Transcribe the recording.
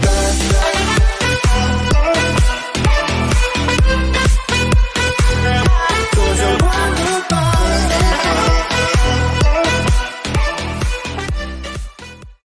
blah, blah.